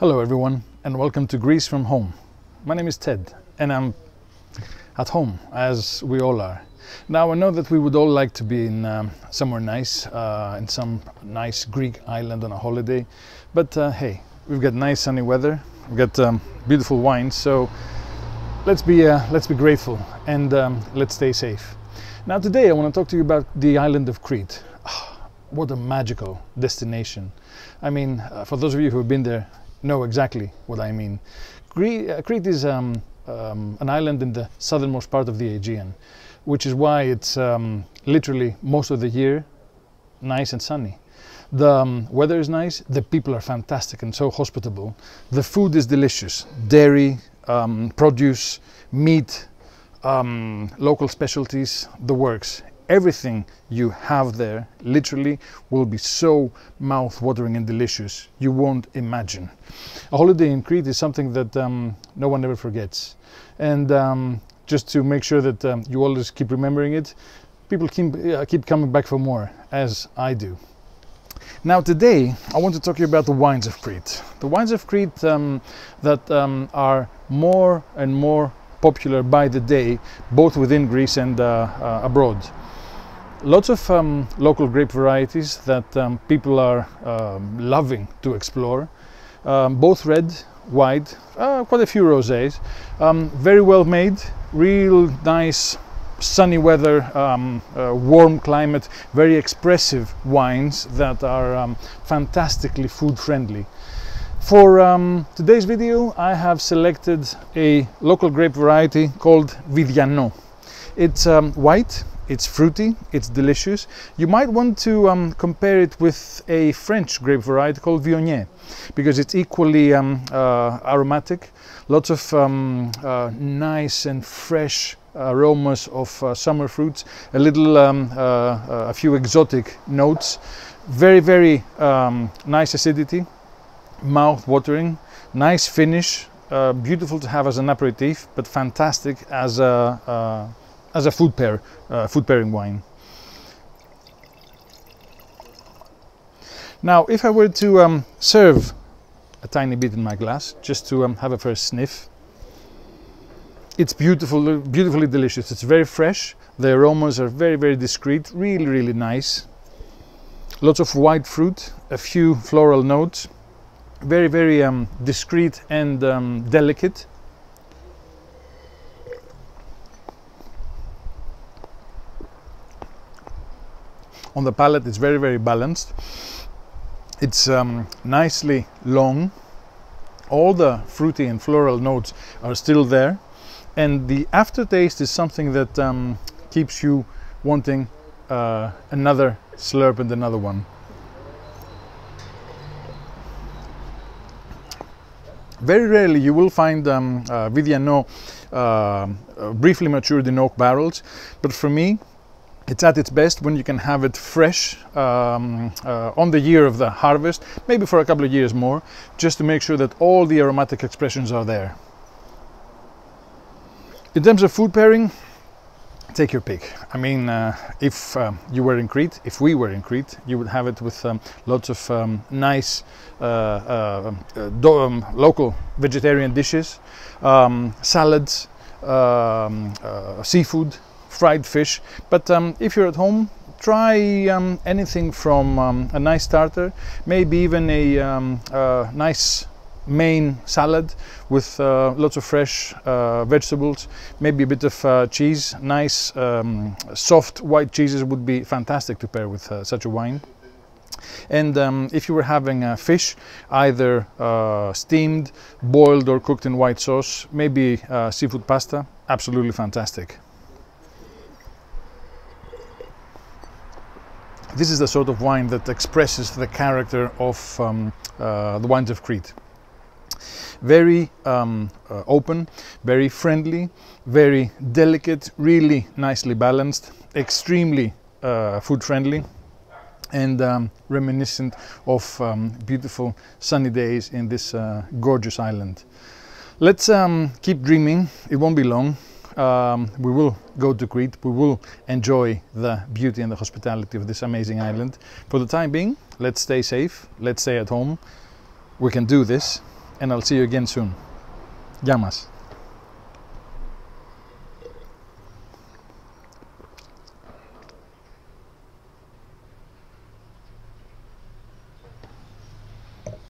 Hello, everyone, and welcome to Greece from Home. My name is Ted, and I'm at home, as we all are. Now, I know that we would all like to be in um, somewhere nice, uh, in some nice Greek island on a holiday, but uh, hey, we've got nice sunny weather, we've got um, beautiful wines, so let's be uh, let's be grateful and um, let's stay safe. Now, today I want to talk to you about the island of Crete. Ah, what a magical destination! I mean, uh, for those of you who have been there, know exactly what I mean. Crete, uh, Crete is um, um, an island in the southernmost part of the Aegean, which is why it's um, literally most of the year nice and sunny. The um, weather is nice, the people are fantastic and so hospitable. The food is delicious dairy, um, produce, meat, um, local specialties, the works. Everything you have there literally will be so mouth-watering and delicious you won't imagine. A holiday in Crete is something that um, no one ever forgets. And um, just to make sure that um, you always keep remembering it, people keep, uh, keep coming back for more, as I do. Now today I want to talk to you about the wines of Crete. The wines of Crete um, that um, are more and more popular by the day, both within Greece and uh, uh, abroad. Lots of um, local grape varieties that um, people are um, loving to explore, um, both red, white, uh, quite a few rosés, um, very well made, real nice sunny weather, um, uh, warm climate, very expressive wines that are fantastically food friendly. For today's video I have selected a local grape variety called Vidiano. It's white, it's fruity, it's delicious. You might want to um, compare it with a French grape variety called Viognier because it's equally um, uh, aromatic, lots of um, uh, nice and fresh aromas of uh, summer fruits, a little, um, uh, uh, a few exotic notes, very, very um, nice acidity, mouth watering, nice finish, uh, beautiful to have as an aperitif, but fantastic as a, as a food pair, uh, food pairing wine. Now, if I were to um, serve a tiny bit in my glass, just to um, have a first sniff, it's beautiful, beautifully delicious. It's very fresh. The aromas are very, very discreet, really, really nice. Lots of white fruit, a few floral notes, very, very um, discreet and um, delicate. On the palate, it's very, very balanced. It's um, nicely long. All the fruity and floral notes are still there and the aftertaste is something that um, keeps you wanting uh, another slurp and another one. Very rarely you will find um, uh, uh, briefly matured in oak barrels, but for me it's at its best when you can have it fresh um, uh, on the year of the harvest, maybe for a couple of years more, just to make sure that all the aromatic expressions are there. In terms of food pairing, take your pick. I mean, uh, if um, you were in Crete, if we were in Crete, you would have it with um, lots of um, nice uh, uh, uh um, local vegetarian dishes, um, salads, um, uh, seafood, fried fish. But if you're at home, try anything from a nice starter, maybe even a nice main salad with uh, lots of fresh uh, vegetables, maybe a bit of uh, cheese. Nice um, soft white cheeses would be fantastic to pair with uh, such a wine. And um, if you were having a fish, either uh, steamed, boiled or cooked in white sauce, maybe uh, seafood pasta, absolutely fantastic. This is the sort of wine that expresses the character of um, the wines of Crete very um, uh, open, very friendly, very delicate, really nicely balanced, extremely uh, food friendly and um, reminiscent of um, beautiful sunny days in this uh, gorgeous island. Let's um, keep dreaming, it won't be long um, we will go to Crete, we will enjoy the beauty and the hospitality of this amazing island. For the time being, let's stay safe, let's stay at home. We can do this, and I'll see you again soon. Yamas.